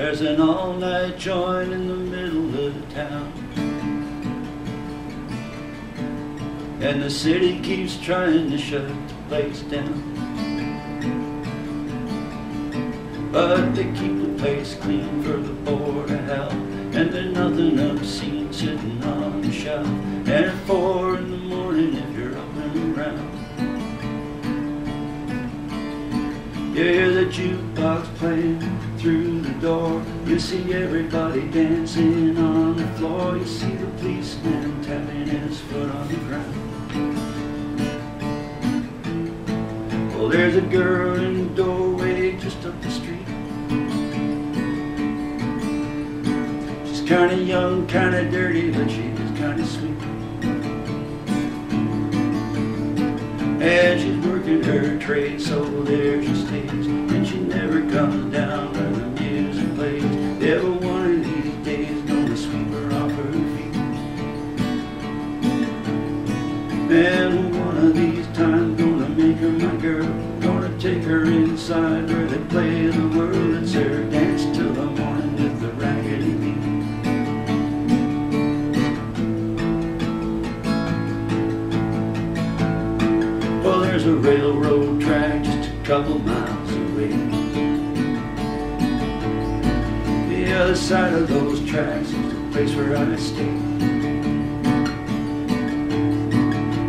There's an all-night joint in the middle of the town. And the city keeps trying to shut the place down. But they keep the place clean for the board of health. And there's nothing obscene sitting on the shelf. And at four in the morning if you're up and around. You hear the jukebox playing through door. You see everybody dancing on the floor. You see the policeman tapping his foot on the ground. Well, there's a girl in the doorway just up the street. She's kinda young, kinda dirty, but she's kinda sweet. And she's working her trade, so there she stays. And she never comes there's a railroad track just a couple miles away. The other side of those tracks is the place where I stay.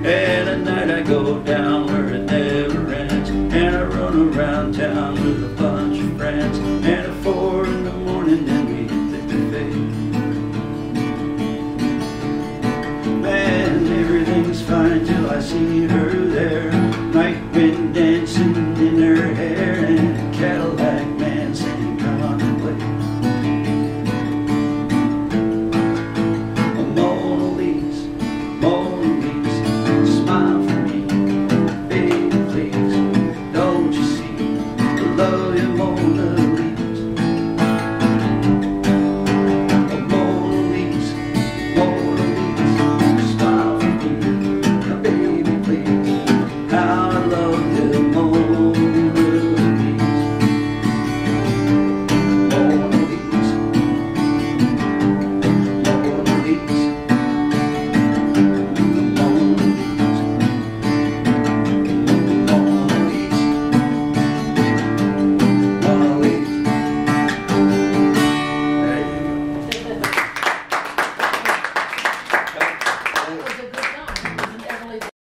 And at night I go down where it never ends. And I run around town with a bunch of friends. And at four in the morning, then we hit the buffet. Man, everything's fine till I see her. Night wind